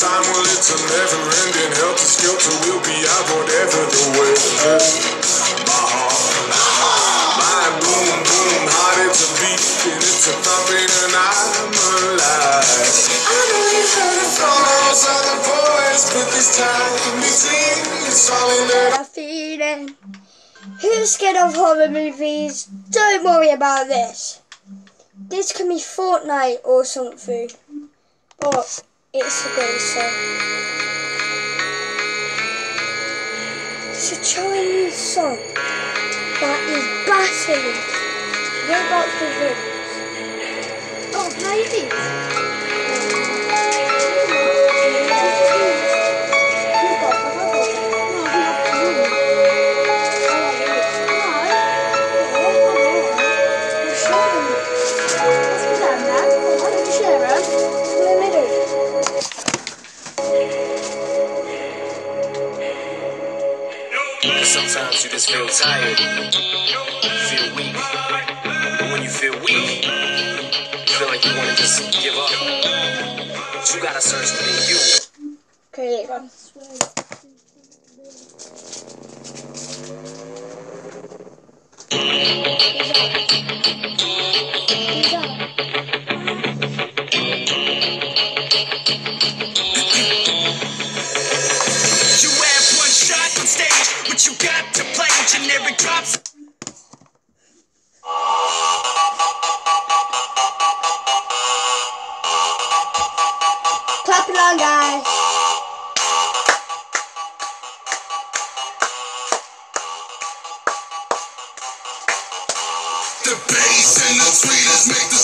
time, will it's a never ending helter skelter. We'll be out whatever the. My heart, my boom boom heart, it's a beating, it's a thumping, and I'm alive. There. feeling. Who's scared of horror movies? Don't worry about this. This can be Fortnite or something. But it's a great song. It's a Chinese song that is battling. Robots with rhythms. Oh, maybe. Sometimes you just feel tired, feel weak. And when you feel weak, you feel like you want to just give up. But you gotta search within you. Okay. You to drops. Clap along, guys. The bass and the tweeters make the